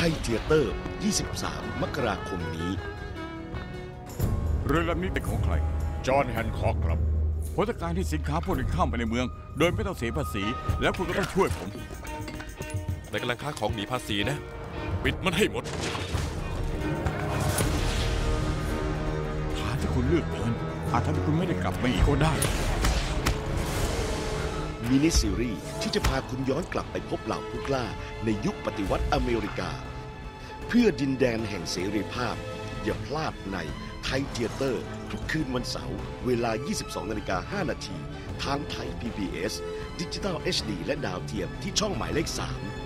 ไทยเทียเตอร์ 23 มกราคมนี้ เรือลำนี้เป็นของใคร จอห์นแฮนคอกครับผมต้องการที่สินค้าพวกนี้เข้ามาในเมือง โดยไม่ต้องเสียภาษี แล้วคุณก็ต้องช่วยผมในกำลังค้าของหนีภาษีนะ ปิดมันให้หมดทางที่คุณเลือกเดินอาจทำให้คุณไม่ได้กลับมาอีกก็ได้ มินิซีรีส์ที่จะพาคุณย้อนกลับไปพบเหล่าผู้กล้า ในยุคปฏิวัติอเมริกา เพื่อดินแดนแห่งเสรีภาพ อย่าพลาดในไทยเทียเตอร์ ทุกคืนวันเสาร์เวลา 22นาฬิกา5นาทีทางไทย PBS ดิจิตอล HD และดาวเทียมที่ช่องหมายเลข 3